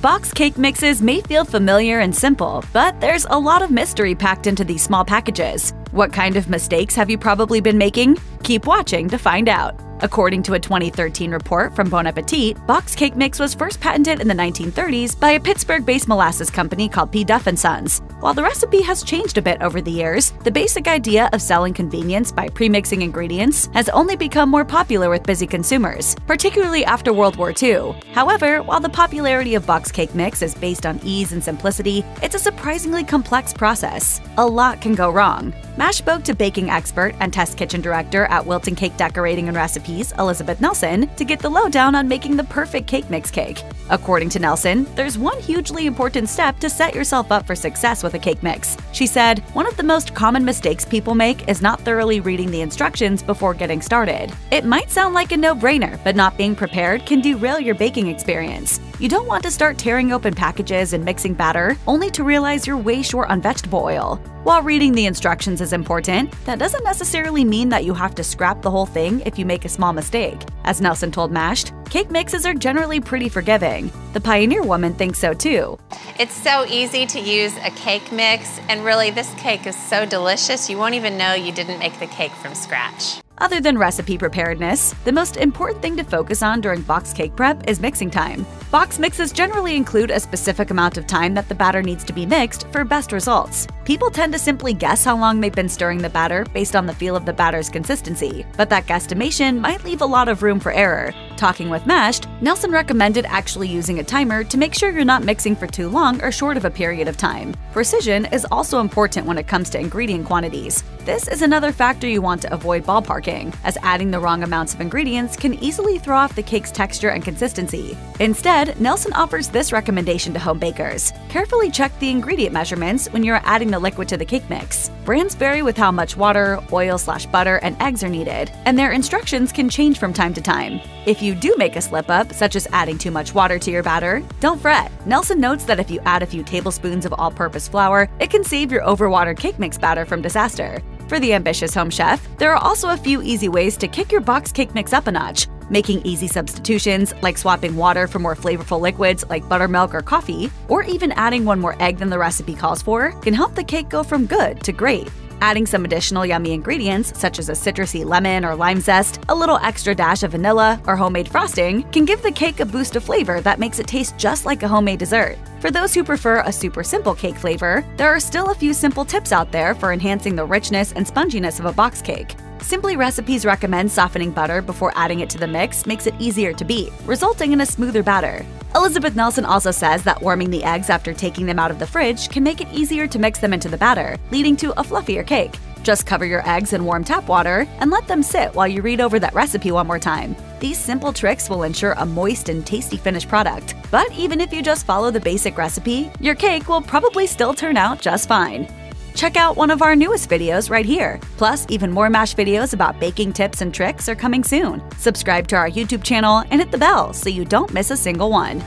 Box cake mixes may feel familiar and simple, but there's a lot of mystery packed into these small packages. What kind of mistakes have you probably been making? Keep watching to find out. According to a 2013 report from Bon Appetit, box cake mix was first patented in the 1930s by a Pittsburgh-based molasses company called P. Duff & Sons. While the recipe has changed a bit over the years, the basic idea of selling convenience by premixing ingredients has only become more popular with busy consumers, particularly after World War II. However, while the popularity of box cake mix is based on ease and simplicity, it's a surprisingly complex process. A lot can go wrong. Mashed spoke to baking expert and test kitchen director at Wilton Cake Decorating and Recipes, Elizabeth Nelson, to get the lowdown on making the perfect cake mix cake. According to Nelson, there's one hugely important step to set yourself up for success with a cake mix. She said, One of the most common mistakes people make is not thoroughly reading the instructions before getting started. It might sound like a no brainer, but not being prepared can derail your baking experience. You don't want to start tearing open packages and mixing batter, only to realize you're way short on vegetable oil. While reading the instructions is important, that doesn't necessarily mean that you have to scrap the whole thing if you make a small mistake. As Nelson told Mashed, cake mixes are generally pretty forgiving. The Pioneer Woman thinks so too. It's so easy to use a cake mix, and really, this cake is so delicious, you won't even know you didn't make the cake from scratch. Other than recipe preparedness, the most important thing to focus on during box cake prep is mixing time. Box mixes generally include a specific amount of time that the batter needs to be mixed for best results. People tend to simply guess how long they've been stirring the batter based on the feel of the batter's consistency, but that guesstimation might leave a lot of room for error. Talking with Mashed, Nelson recommended actually using a timer to make sure you're not mixing for too long or short of a period of time. Precision is also important when it comes to ingredient quantities. This is another factor you want to avoid ballparking, as adding the wrong amounts of ingredients can easily throw off the cake's texture and consistency. Instead, Nelson offers this recommendation to home bakers. Carefully check the ingredient measurements when you're adding the liquid to the cake mix. Brands vary with how much water, oil slash butter, and eggs are needed, and their instructions can change from time to time. If you do make a slip up, such as adding too much water to your batter, don't fret. Nelson notes that if you add a few tablespoons of all purpose flour, it can save your overwatered cake mix batter from disaster. For the ambitious home chef, there are also a few easy ways to kick your box cake mix up a notch. Making easy substitutions, like swapping water for more flavorful liquids like buttermilk or coffee, or even adding one more egg than the recipe calls for, can help the cake go from good to great. Adding some additional yummy ingredients, such as a citrusy lemon or lime zest, a little extra dash of vanilla, or homemade frosting, can give the cake a boost of flavor that makes it taste just like a homemade dessert. For those who prefer a super simple cake flavor, there are still a few simple tips out there for enhancing the richness and sponginess of a box cake. Simply Recipes recommends softening butter before adding it to the mix makes it easier to beat, resulting in a smoother batter. Elizabeth Nelson also says that warming the eggs after taking them out of the fridge can make it easier to mix them into the batter, leading to a fluffier cake. Just cover your eggs in warm tap water and let them sit while you read over that recipe one more time. These simple tricks will ensure a moist and tasty finished product. But even if you just follow the basic recipe, your cake will probably still turn out just fine. Check out one of our newest videos right here. Plus, even more Mashed videos about baking tips and tricks are coming soon. Subscribe to our YouTube channel and hit the bell so you don't miss a single one.